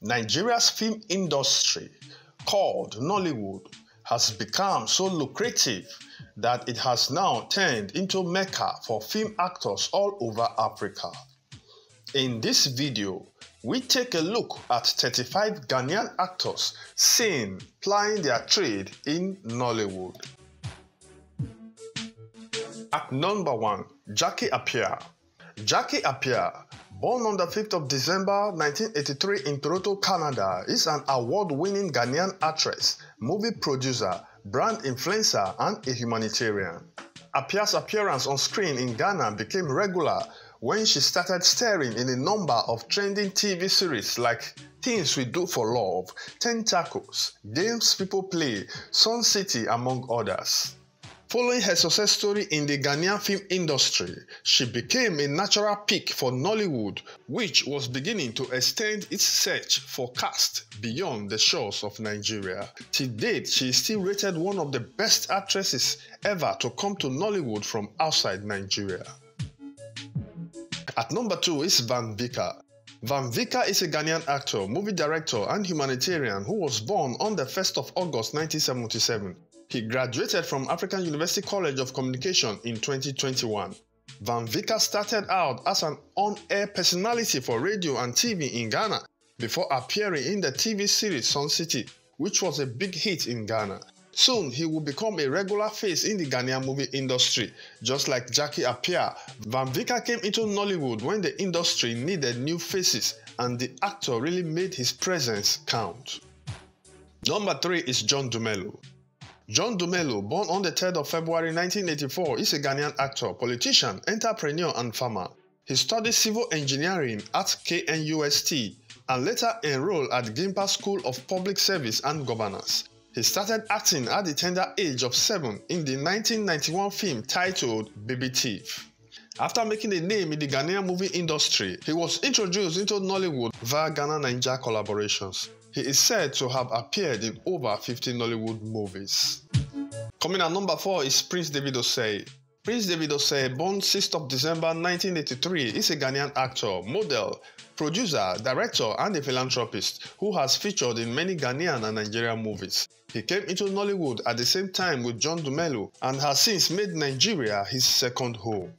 Nigeria's film industry, called Nollywood, has become so lucrative that it has now turned into mecca for film actors all over Africa. In this video, we take a look at 35 Ghanaian actors seen plying their trade in Nollywood. At number 1, Jackie Appiah. Jackie Appiah Born on the 5th of December 1983 in Toronto, Canada, is an award-winning Ghanaian actress, movie producer, brand influencer, and a humanitarian. Appiah's appearance on screen in Ghana became regular when she started starring in a number of trending TV series like Things We Do for Love, Tentacles, Games People Play, Sun City, among others. Following her success story in the Ghanaian film industry, she became a natural pick for Nollywood, which was beginning to extend its search for cast beyond the shores of Nigeria. To date, she is still rated one of the best actresses ever to come to Nollywood from outside Nigeria. At number 2 is Van Vicker. Van Vicker is a Ghanaian actor, movie director, and humanitarian who was born on the 1st of August 1977. He graduated from African University College of Communication in 2021. Van Vicker started out as an on-air personality for radio and TV in Ghana before appearing in the TV series Sun City, which was a big hit in Ghana. Soon, he would become a regular face in the Ghanaian movie industry. Just like Jackie Appiah, Van Vicker came into Nollywood when the industry needed new faces and the actor really made his presence count. Number 3 is John Dumelo. John Dumelo, born on the 3rd of February 1984, is a Ghanaian actor, politician, entrepreneur, and farmer. He studied civil engineering at KNUST and later enrolled at Gimpa School of Public Service and Governance. He started acting at the tender age of 7 in the 1991 film titled Baby Thief. After making a name in the Ghanaian movie industry, he was introduced into Nollywood via Ghana Naija collaborations. He is said to have appeared in over 50 Nollywood movies. Coming at number 4 is Prince David Osei. Prince David Osei, born 6th of December 1983, is a Ghanaian actor, model, producer, director, and a philanthropist who has featured in many Ghanaian and Nigerian movies. He came into Nollywood at the same time with John Dumelo and has since made Nigeria his second home.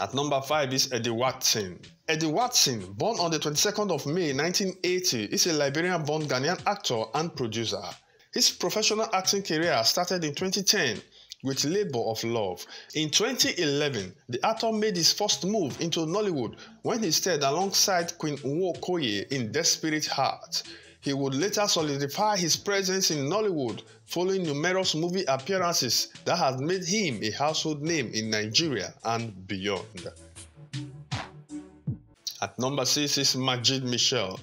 At number 5 is Eddie Watson. Eddie Watson, born on the 22nd of May 1980, is a Liberian-born Ghanaian actor and producer. His professional acting career started in 2010 with Labor of Love. In 2011, the actor made his first move into Nollywood when he starred alongside Queen Nwokoye in Desperate Heart. He would later solidify his presence in Nollywood following numerous movie appearances that had made him a household name in Nigeria and beyond. At number 6 is Majid Michel.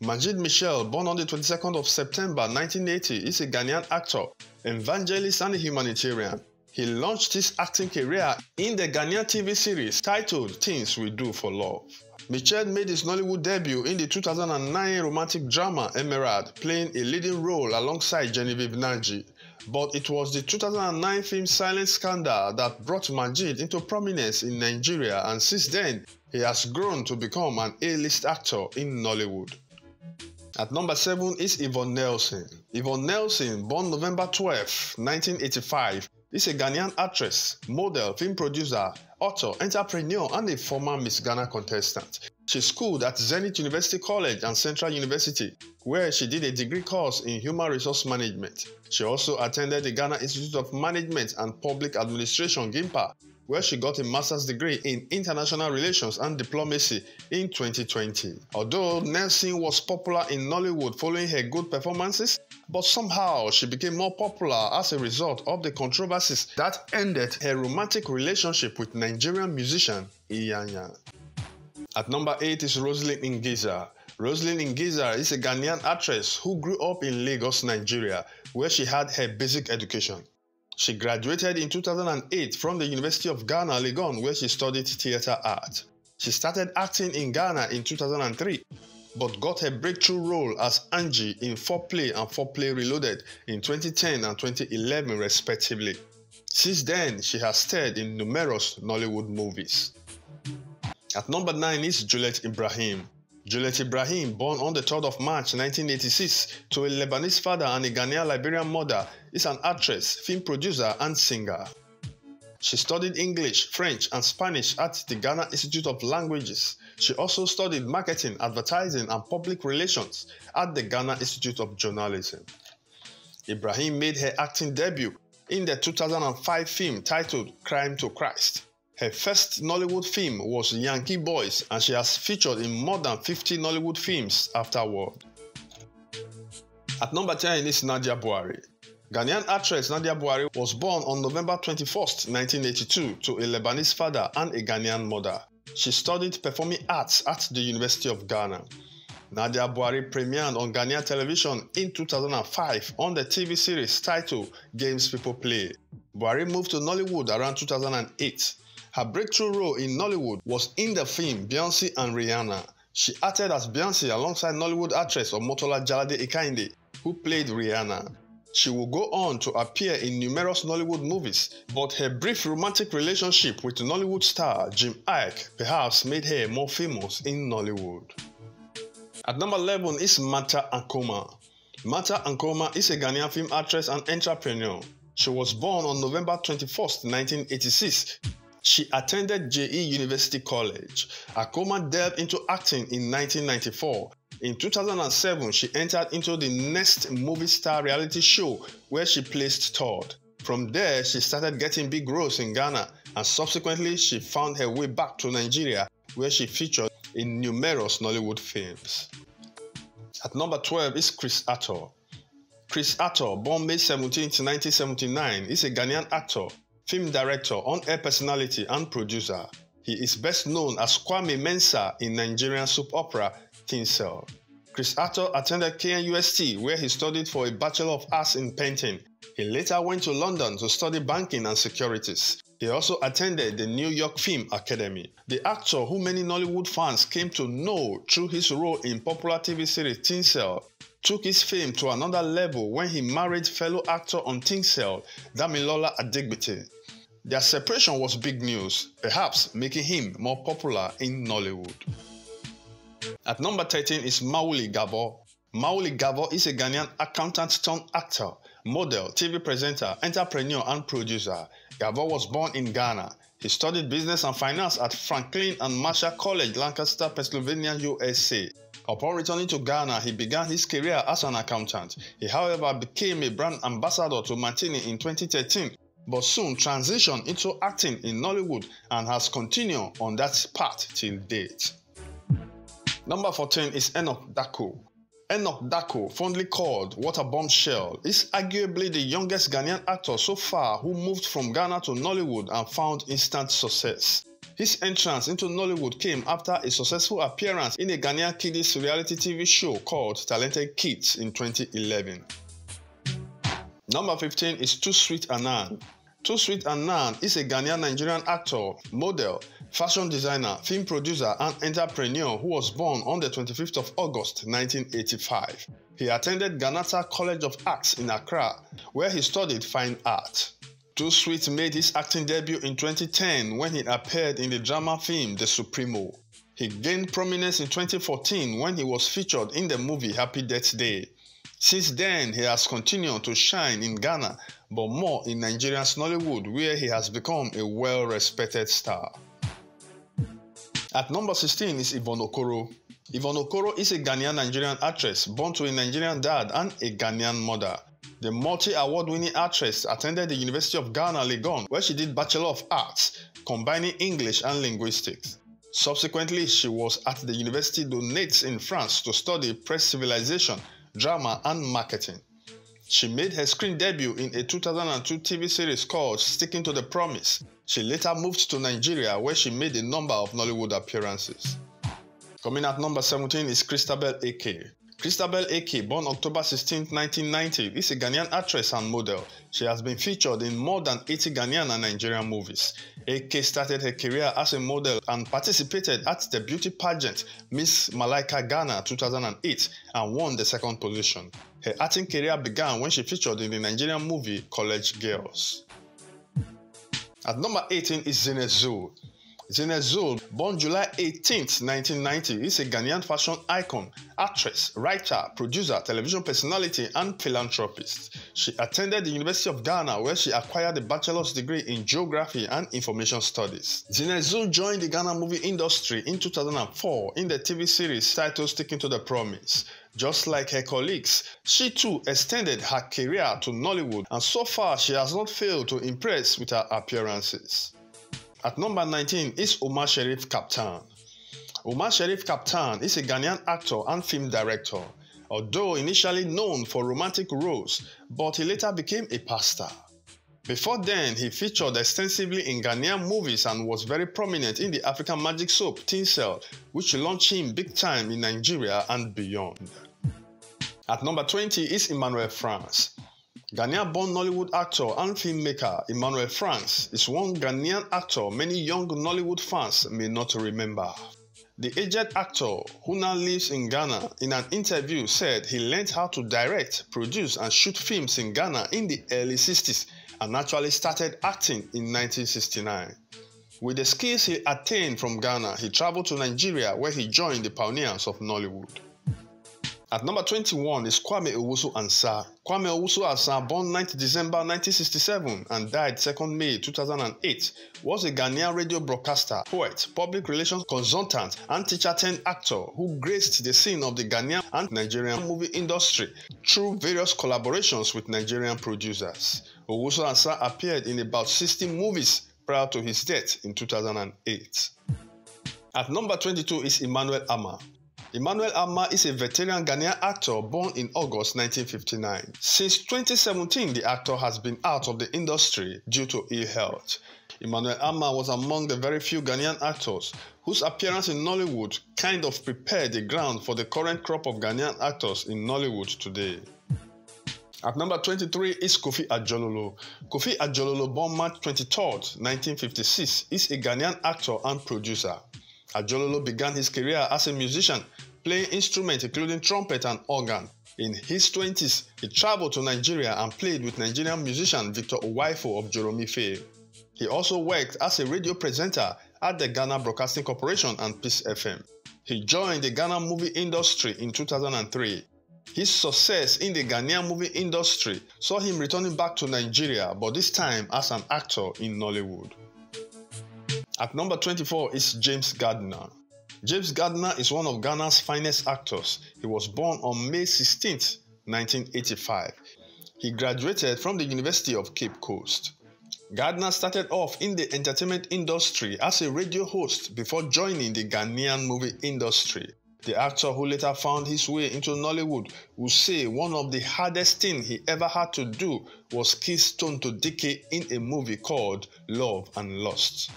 Majid Michel, born on the 22nd of September 1980, is a Ghanaian actor, evangelist and humanitarian. He launched his acting career in the Ghanaian TV series titled Things We Do for Love. Michel made his Nollywood debut in the 2009 romantic drama Emerald, playing a leading role alongside Genevieve Nnaji. But it was the 2009 film Silent Scandal that brought Majid into prominence in Nigeria and since then, he has grown to become an A-list actor in Nollywood. At number 7 is Yvonne Nelson. Yvonne Nelson, born November 12, 1985, is a Ghanaian actress, model, film producer, author, entrepreneur, and a former Miss Ghana contestant. She schooled at Zenith University College and Central University, where she did a degree course in Human Resource Management. She also attended the Ghana Institute of Management and Public Administration, GIMPA, where she got a master's degree in international relations and diplomacy in 2020. Although Nelson was popular in Nollywood following her good performances, but somehow she became more popular as a result of the controversies that ended her romantic relationship with Nigerian musician Iyanya. At number 8 is Roselyn Ngissah. Roselyn Ngissah is a Ghanaian actress who grew up in Lagos, Nigeria, where she had her basic education. She graduated in 2008 from the University of Ghana, Legon, where she studied theatre art. She started acting in Ghana in 2003, but got her breakthrough role as Angie in Foreplay and Foreplay Reloaded in 2010 and 2011, respectively. Since then, she has starred in numerous Nollywood movies. At number 9 is Juliet Ibrahim. Juliet Ibrahim, born on the 3rd of March 1986 to a Lebanese father and a Ghanaian Liberian mother, is an actress, film producer, and singer. She studied English, French, and Spanish at the Ghana Institute of Languages. She also studied marketing, advertising, and public relations at the Ghana Institute of Journalism. Ibrahim made her acting debut in the 2005 film titled Crime to Christ. Her first Nollywood film was Yankee Boys, and she has featured in more than 50 Nollywood films afterward. At number 10 is Nadia Buari. Ghanaian actress Nadia Buari was born on November 21, 1982, to a Lebanese father and a Ghanaian mother. She studied performing arts at the University of Ghana. Nadia Buari premiered on Ghanaian television in 2005 on the TV series titled Games People Play. Buari moved to Nollywood around 2008. Her breakthrough role in Nollywood was in the film Beyonce and Rihanna. She acted as Beyonce alongside Nollywood actress Omotola Jalade Ekeinde, who played Rihanna. She will go on to appear in numerous Nollywood movies, but her brief romantic relationship with Nollywood star Jim Iyke perhaps made her more famous in Nollywood. At number 11 is Martha Ankomah. Martha Ankomah is a Ghanaian film actress and entrepreneur. She was born on November 21, 1986. She attended JE University College. Akoma delved into acting in 1994 in 2007, she entered into the Next Movie Star reality show where she placed third. From there, she started getting big roles in Ghana and subsequently she found her way back to Nigeria where she featured in numerous Nollywood films. At number 12 is Chris Attoh. Chris Attoh, born May 17, 1979, is a Ghanaian actor, film director, on-air personality, and producer. He is best known as Kwame Mensah in Nigerian soap opera Tinsel. Chris Attoh attended KNUST where he studied for a Bachelor of Arts in Painting. He later went to London to study banking and securities. He also attended the New York Film Academy. The actor who many Nollywood fans came to know through his role in popular TV series Tinsel took his fame to another level when he married fellow actor on Tinsel, Damilola Adegbite. Their separation was big news, perhaps making him more popular in Nollywood. At number 13 is Mawuli Gavor. Mawuli Gavor is a Ghanaian accountant turned actor, model, TV presenter, entrepreneur, and producer. Gavor was born in Ghana. He studied business and finance at Franklin and Marshall College, Lancaster, Pennsylvania, USA. Upon returning to Ghana, he began his career as an accountant. He, however, became a brand ambassador to Martini in 2013 but soon transitioned into acting in Nollywood and has continued on that path till date. Number 14 is Enoch Darko. Enoch Darko, fondly called Water Bombshell, is arguably the youngest Ghanaian actor so far who moved from Ghana to Nollywood and found instant success. His entrance into Nollywood came after a successful appearance in a Ghanaian kiddies reality TV show called Talented Kids in 2011. Number 15 is Too Sweet Annan. Too Sweet Annan is a Ghanaian Nigerian actor, model, fashion designer, film producer, and entrepreneur who was born on the 25th of August 1985. He attended Ghanatta College of Arts in Accra, where he studied fine art. Too Sweet made his acting debut in 2010 when he appeared in the drama film The Supremo. He gained prominence in 2014 when he was featured in the movie Happy Death Day. Since then, he has continued to shine in Ghana, but more in Nigeria's Nollywood, where he has become a well respected star. At number 16 is Yvonne Okoro. Yvonne Okoro is a Ghanaian Nigerian actress born to a Nigerian dad and a Ghanaian mother. The multi award winning actress attended the University of Ghana, Legon, where she did Bachelor of Arts, combining English and linguistics. Subsequently, she was at the University Donates in France to study press civilization drama, and marketing. She made her screen debut in a 2002 TV series called Sticking to the Promise. She later moved to Nigeria where she made a number of Nollywood appearances. Coming at number 17 is Christabel Ekeh. Christabel Eke, born October 16, 1990, is a Ghanaian actress and model. She has been featured in more than 80 Ghanaian and Nigerian movies. Eke started her career as a model and participated at the beauty pageant Miss Malaika Ghana 2008 and won the second position. Her acting career began when she featured in the Nigerian movie College Girls. At number 18 is Zoo. Zeneth Zul, born July 18, 1990, is a Ghanaian fashion icon, actress, writer, producer, television personality, and philanthropist. She attended the University of Ghana where she acquired a bachelor's degree in geography and information studies. Zeneth Zul joined the Ghana movie industry in 2004 in the TV series titled Sticking to the Promise. Just like her colleagues, she too extended her career to Nollywood and so far she has not failed to impress with her appearances. At number 19 is Omar Sheriff Captan. Omar Sheriff Captan is a Ghanaian actor and film director. Although initially known for romantic roles, but he later became a pastor. Before then, he featured extensively in Ghanaian movies and was very prominent in the African magic soap Tinsel, which launched him big time in Nigeria and beyond. At number 20 is Emmanuel France. Ghanaian-born Nollywood actor and filmmaker Emmanuel France is one Ghanaian actor many young Nollywood fans may not remember. The aged actor, who now lives in Ghana, in an interview said he learned how to direct, produce and shoot films in Ghana in the early 60s and actually started acting in 1969. With the skills he attained from Ghana, he traveled to Nigeria where he joined the pioneers of Nollywood. At number 21 is Kwame Owusu Ansah. Kwame Owusu Ansah, born 9 December 1967 and died 2 May 2008, was a Ghanaian radio broadcaster, poet, public relations consultant, and teacher-turned actor who graced the scene of the Ghanaian and Nigerian movie industry through various collaborations with Nigerian producers. Owusu Ansah appeared in about 60 movies prior to his death in 2008. At number 22 is Emmanuel Amma. Emmanuel Armah is a veteran Ghanaian actor born in August 1959. Since 2017, the actor has been out of the industry due to ill health. Emmanuel Armah was among the very few Ghanaian actors whose appearance in Nollywood kind of prepared the ground for the current crop of Ghanaian actors in Nollywood today. At number 23 is Kofi Adjorlolo. Kofi Adjorlolo, born March 23, 1956, is a Ghanaian actor and producer. Adjorlolo began his career as a musician, playing instruments including trumpet and organ. In his 20s, he traveled to Nigeria and played with Nigerian musician Victor Uwaifo of Joromi fame. He also worked as a radio presenter at the Ghana Broadcasting Corporation and Peace FM. He joined the Ghana movie industry in 2003. His success in the Ghanaian movie industry saw him returning back to Nigeria, but this time as an actor in Nollywood. At number 24 is James Gardiner. James Gardiner is one of Ghana's finest actors. He was born on May 16, 1985. He graduated from the University of Cape Coast. Gardiner started off in the entertainment industry as a radio host before joining the Ghanaian movie industry. The actor who later found his way into Nollywood would say one of the hardest things he ever had to do was kiss Stone to decay in a movie called Love and Lust.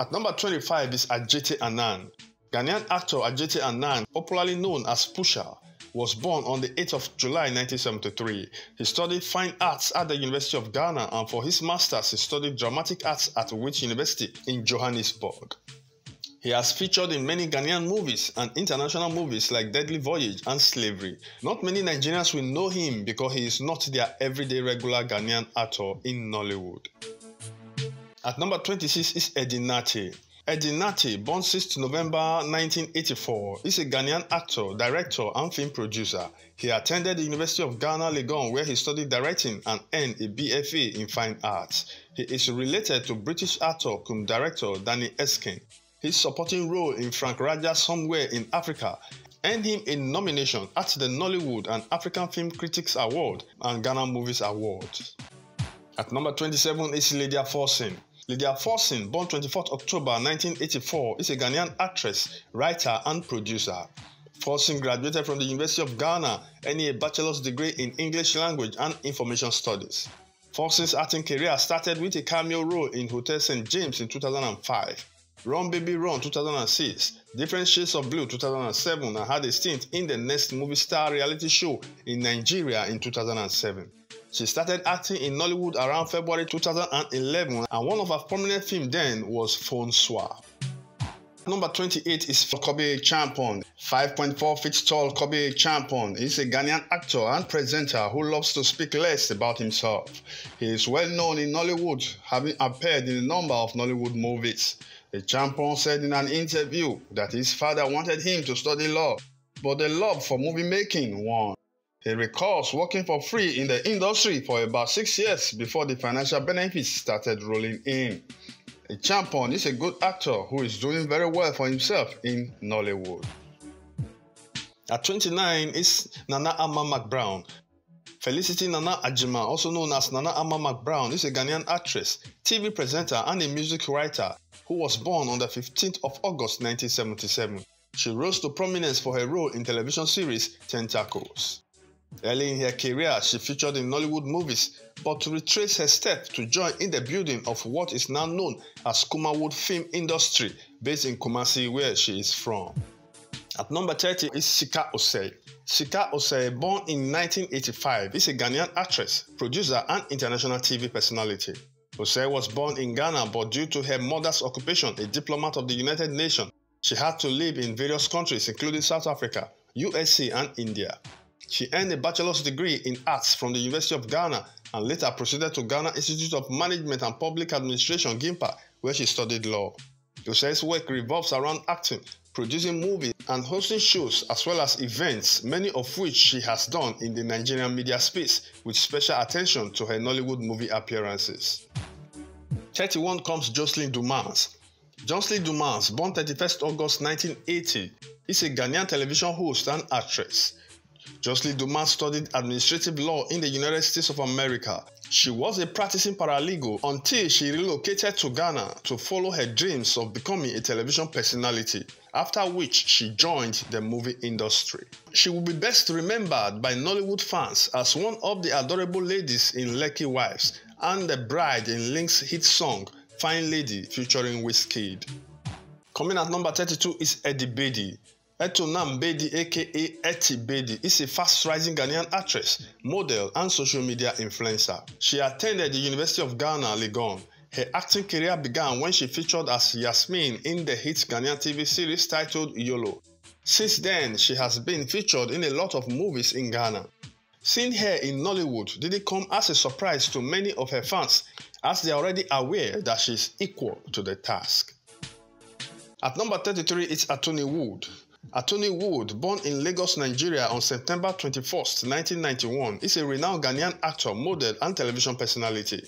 At number 25 is Adjetey Anang. Ghanaian actor Adjetey Anang, popularly known as Pusher, was born on the 8th of July 1973. He studied fine arts at the University of Ghana and for his master's he studied dramatic arts at Wits University in Johannesburg. He has featured in many Ghanaian movies and international movies like Deadly Voyage and Slavery. Not many Nigerians will know him because he is not their everyday regular Ghanaian actor in Nollywood. At number 26 is. Eddie Nartey, born 6 November 1984, is a Ghanaian actor, director, and film producer. He attended the University of Ghana, Legon, where he studied directing and earned a BFA in Fine Arts. He is related to British actor cum director Danny Erskine. His supporting role in Frank Rajah's Somewhere in Africa earned him a nomination at the Nollywood and African Film Critics Award and Ghana Movies Awards. At number 27 is Lydia Forson. Lydia Forson, born 24 October 1984, is a Ghanaian actress, writer, and producer. Forson graduated from the University of Ghana, earning a bachelor's degree in English language and information studies. Forson's acting career started with a cameo role in Hotel St. James in 2005, Run Baby Run 2006, Different Shades of Blue 2007, and had a stint in the Next Movie Star reality show in Nigeria in 2007. She started acting in Nollywood around February 2011 and one of her prominent films then was Phone Swap. Number 28 is Kobe Champon. 5.4 feet tall Kobe Champon is a Ghanaian actor and presenter who loves to speak less about himself. He is well known in Nollywood, having appeared in a number of Nollywood movies. The champion said in an interview that his father wanted him to study law, but the love for movie making won. He recalls working for free in the industry for about six years before the financial benefits started rolling in. A champion is a good actor who is doing very well for himself in Nollywood. At 29 is Nana Ama McBrown. Felicity Nana Ajima, also known as Nana Ama McBrown, is a Ghanaian actress, TV presenter, and a music writer who was born on the 15th of August 1977. She rose to prominence for her role in television series Tentacles. Early in her career, she featured in Nollywood movies, but to retrace her steps to join in the building of what is now known as Kumawood Film Industry, based in Kumasi, where she is from. At number 30 is Sika Osei. Sika Osei, born in 1985, is a Ghanaian actress, producer, and international TV personality. Osei was born in Ghana, but due to her mother's occupation, a diplomat of the United Nations, she had to live in various countries, including South Africa, USA, and India. She earned a bachelor's degree in arts from the University of Ghana and later proceeded to Ghana Institute of Management and Public Administration, GIMPA, where she studied law. Osei's work revolves around acting, producing movies, and hosting shows as well as events, many of which she has done in the Nigerian media space, with special attention to her Nollywood movie appearances. 31 comes Jocelyn Dumas. Jocelyn Dumas, born 31st August 1980, is a Ghanaian television host and actress. Jocelyn Dumas studied administrative law in the United States of America. She was a practicing paralegal until she relocated to Ghana to follow her dreams of becoming a television personality, after which she joined the movie industry. She will be best remembered by Nollywood fans as one of the adorable ladies in Lucky Wives and the bride in Link's hit song Fine Lady featuring Wizkid. Coming at number 32 is Eddie Bedi. Etunam Bedi aka Eti Bedi is a fast-rising Ghanaian actress, model, and social media influencer. She attended the University of Ghana, Legon. Her acting career began when she featured as Yasmin in the hit Ghanaian TV series titled YOLO. Since then, she has been featured in a lot of movies in Ghana. Seeing her in Nollywood didn't come as a surprise to many of her fans, as they are already aware that she is equal to the task. At number 33 is Anthony Woode. Anthony Woode, born in Lagos, Nigeria on September 21, 1991, is a renowned Ghanaian actor, model, and television personality.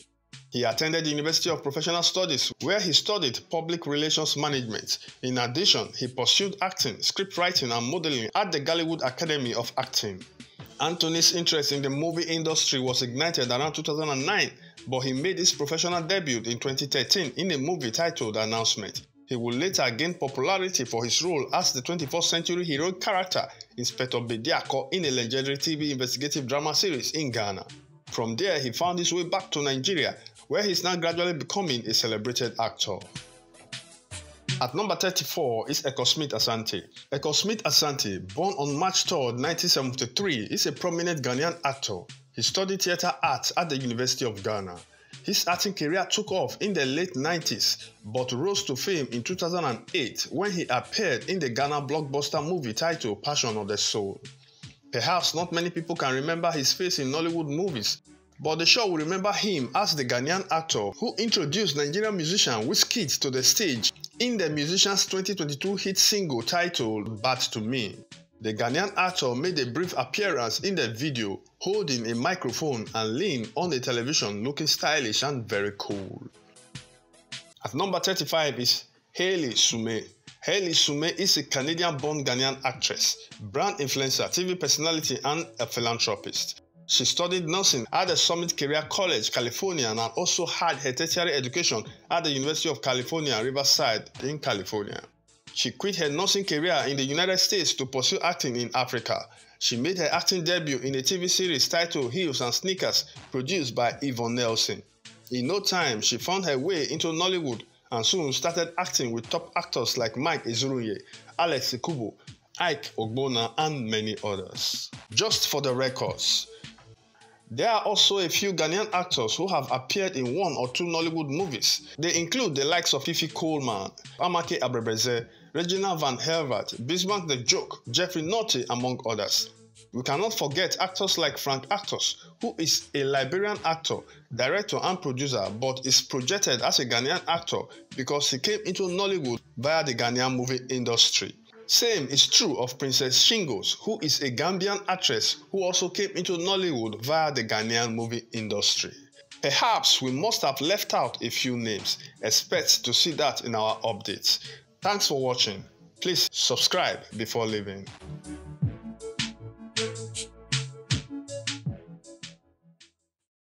He attended the University of Professional Studies, where he studied public relations management. In addition, he pursued acting, script writing, and modeling at the Gollywood Academy of Acting. Anthony's interest in the movie industry was ignited around 2009, but he made his professional debut in 2013 in a movie titled Announcement. He would later gain popularity for his role as the 21st century heroic character Inspector Bediako in a legendary TV investigative drama series in Ghana. From there, he found his way back to Nigeria, where he is now gradually becoming a celebrated actor. At number 34 is Ecow Smith Asante. Ecow Smith Asante, born on March 3, 1973, is a prominent Ghanaian actor. He studied theatre arts at the University of Ghana. His acting career took off in the late 90s, but rose to fame in 2008 when he appeared in the Ghana blockbuster movie titled Passion of the Soul. Perhaps not many people can remember his face in Nollywood movies, but the show will remember him as the Ghanaian actor who introduced Nigerian musician Wizkid to the stage in the musician's 2022 hit single titled Bad to Me. The Ghanaian actor made a brief appearance in the video holding a microphone and leaned on the television looking stylish and very cool. At number 35 is Hailey Sume. Hailey Sume is a Canadian-born Ghanaian actress, brand influencer, TV personality, and a philanthropist. She studied nursing at the Summit Career College, California, and also had her tertiary education at the University of California, Riverside in California. She quit her nursing career in the United States to pursue acting in Africa. She made her acting debut in a TV series titled Heels and Sneakers, produced by Yvonne Nelson. In no time, she found her way into Nollywood and soon started acting with top actors like Mike Ezuruonye, Alex Ekubo, Ike Ogbonna, and many others. Just for the records, there are also a few Ghanaian actors who have appeared in one or two Nollywood movies. They include the likes of Fifi Coleman, Amake Abrebeze, Regina Van Helvert, Bismarck the Joke, Jeffrey Nortey, among others. We cannot forget actors like Frank Artus, who is a Liberian actor, director, and producer, but is projected as a Ghanaian actor because he came into Nollywood via the Ghanaian movie industry. Same is true of Princess Shingles, who is a Gambian actress who also came into Nollywood via the Ghanaian movie industry. Perhaps we must have left out a few names. Expect to see that in our updates. Thanks for watching. Please subscribe before leaving.